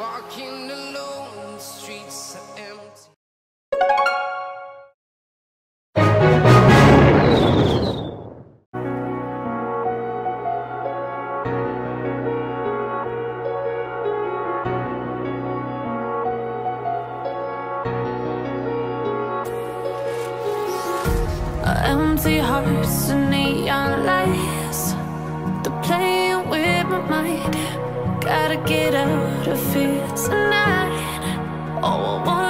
Walking alone, the streets are empty. Empty hearts and neon lights They're playing with my mind Gotta get out of here tonight. Oh, I want